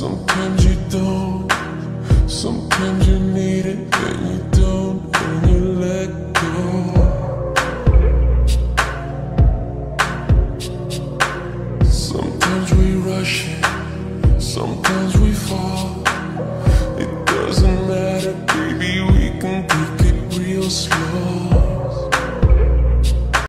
Sometimes you don't, sometimes you need it, then you don't, and you let go. Sometimes we rush it, sometimes we fall. It doesn't matter, baby, we can take it real slow.